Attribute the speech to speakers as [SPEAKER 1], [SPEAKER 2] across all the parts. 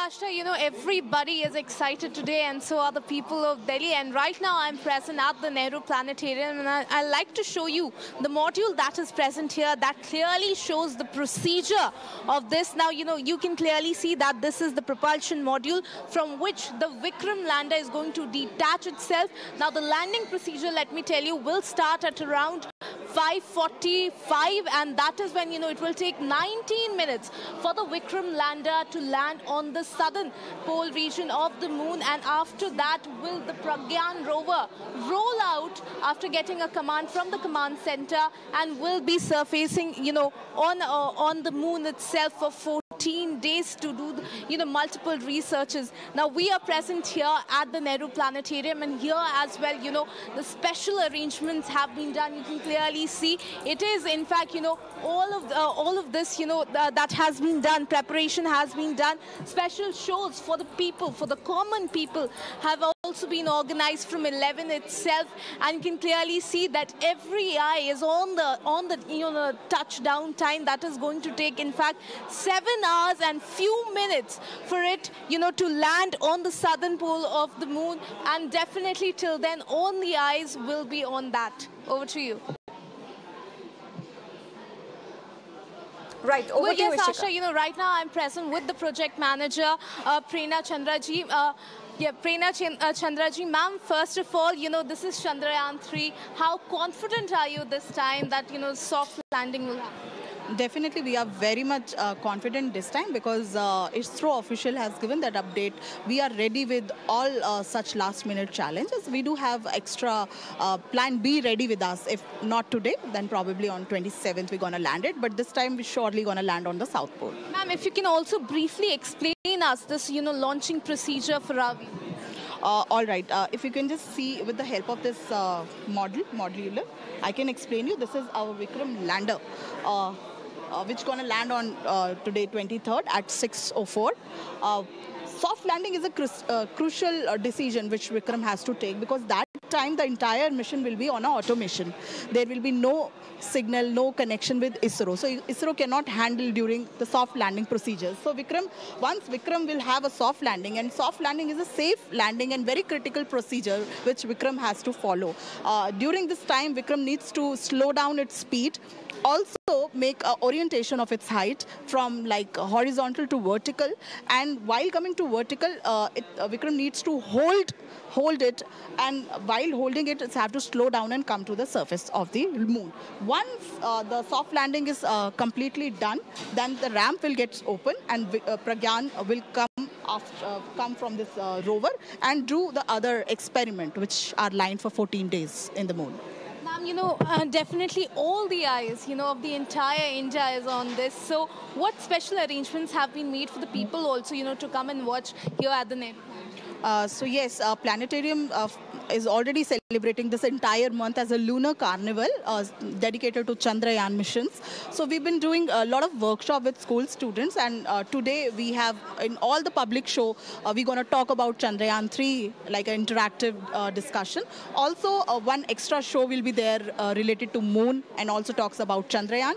[SPEAKER 1] Ashta, you know, everybody is excited today, and so are the people of Delhi. And right now, I'm present at the Nehru Planetarium, and I, I like to show you the module that is present here that clearly shows the procedure of this. Now, you know, you can clearly see that this is the propulsion module from which the Vikram lander is going to detach itself. Now, the landing procedure, let me tell you, will start at around 5.45 and that is when, you know, it will take 19 minutes for the Vikram lander to land on the southern pole region of the moon. And after that will the Pragyan rover roll out after getting a command from the command center and will be surfacing, you know, on, uh, on the moon itself for 14 days to do, you know, multiple researches. Now, we are present here at the Nehru Planetarium and here as well, you know, the special arrangements have been done. You can clearly see it is, in fact, you know, all of, uh, all of this, you know, uh, that has been done. Preparation has been done. Special shows for the people, for the common people have also been organized from 11 itself and you can clearly see that every eye is on the on the you know touchdown time that is going to take in fact seven hours and few minutes for it you know to land on the southern pole of the moon and definitely till then all the eyes will be on that over to you
[SPEAKER 2] Right, over
[SPEAKER 1] well,
[SPEAKER 2] to you,
[SPEAKER 1] yes, Asha, you know, right now I'm present with the project manager, uh, Prerna Chandraji. Uh, yeah, Prerna Ch uh, Chandraji, ma'am, first of all, you know, this is Chandrayaan 3. How confident are you this time that, you know, soft landing will happen?
[SPEAKER 3] Definitely, we are very much uh, confident this time because uh, ISRO official has given that update. We are ready with all uh, such last-minute challenges. We do have extra uh, plan B ready with us. If not today, then probably on 27th we're gonna land it. But this time we're surely gonna land on the South Pole.
[SPEAKER 1] Ma'am, if you can also briefly explain us this, you know, launching procedure for Ravi.
[SPEAKER 3] Uh, all right, uh, if you can just see with the help of this uh, model, modular, I can explain you. This is our Vikram lander. Uh, which going to land on uh, today 23rd at 6.04. Uh, soft landing is a cru crucial decision which Vikram has to take because that time the entire mission will be on automation. There will be no signal, no connection with ISRO. So ISRO cannot handle during the soft landing procedures. So Vikram, once Vikram will have a soft landing and soft landing is a safe landing and very critical procedure which Vikram has to follow. Uh, during this time, Vikram needs to slow down its speed also make a orientation of its height from like horizontal to vertical. And while coming to vertical uh, it, uh, Vikram needs to hold hold it. And while holding it it's have to slow down and come to the surface of the moon. Once uh, the soft landing is uh, completely done then the ramp will get open and uh, Pragyan will come after, uh, come from this rover and do the other experiment which are lined for 14 days in the moon
[SPEAKER 1] you know, uh, definitely all the eyes, you know, of the entire India is on this. So what special arrangements have been made for the people also, you know, to come and watch here at the Nehru?
[SPEAKER 3] Uh, so yes, uh, planetarium uh, is already celebrating this entire month as a lunar carnival uh, dedicated to Chandrayaan missions. So we've been doing a lot of workshop with school students, and uh, today we have in all the public show we're going to talk about Chandrayaan 3, like an interactive discussion. Also, one extra show will be there related to Moon, and also talks about Chandrayaan.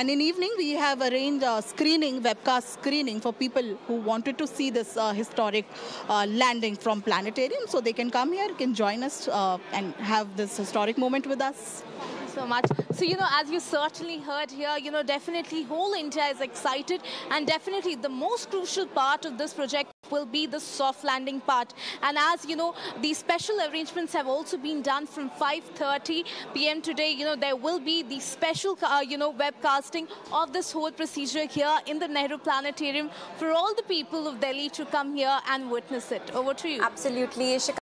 [SPEAKER 3] And in evening, we have arranged a screening, webcast screening for people who wanted to see this uh, historic uh, landing from planetarium. So they can come here, can join us uh, and have this historic moment with us
[SPEAKER 1] so much. So, you know, as you certainly heard here, you know, definitely whole India is excited and definitely the most crucial part of this project will be the soft landing part. And as you know, the special arrangements have also been done from 5.30 p.m. today. You know, there will be the special, uh, you know, webcasting of this whole procedure here in the Nehru Planetarium for all the people of Delhi to come here and witness it. Over to you.
[SPEAKER 2] Absolutely.